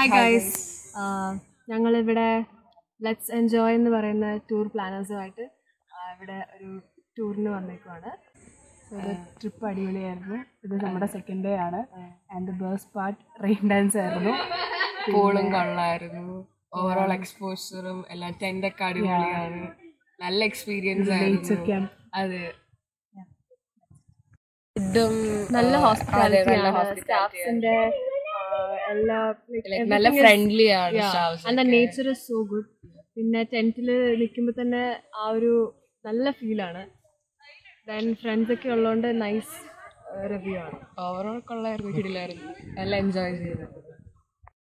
Hi guys ഞങ്ങളിവിടെ let's enjoy എന്ന് പറയുന്ന ടൂർ പ്ലാനേഴ്സുമായിട്ട് ഇവിടെ ഒരു ടൂറിന് വന്നേക്കുവാണ്. ട്രിപ്പ് അടിപൊളിയായിരുന്നു. ഇത് നമ്മുടെ സെക്കൻഡ് ഡേ ആണ്. And best part rain dance ആയിരുന്നു. പോളും കൊള്ളായിരുന്നു. ഓവറോൾ എക്സ്പോഷറും എല്ലാം ടെന്റ് ഒക്കെ അടിപൊളിയാണ്. നല്ല എക്സ്പീരിയൻസ് ആയിരുന്നു. അതെ. നല്ല ഹോസ്പിറ്റാലിറ്റി ആണ്. സ്റ്റാഫ്സിന്റെ എല്ലാ നല്ല ഫ്രണ്ട്ലി ആണ് and nature is so good പിന്നെ ടെൻത്തിൽ നിൽക്കുമ്പോൾ തന്നെ ആ ഒരു നല്ല ഫീലാണ് ദെൻ ഫ്രണ്ട്സ് ഒക്കെ ഉള്ളതുകൊണ്ട് നൈസ് റിവ്യൂ ആണ്. ഓവറോൾ കൊള്ളായിരുന്നു കിടിലായിരുന്നു. നല്ല എൻജോയ് ചെയ്തു.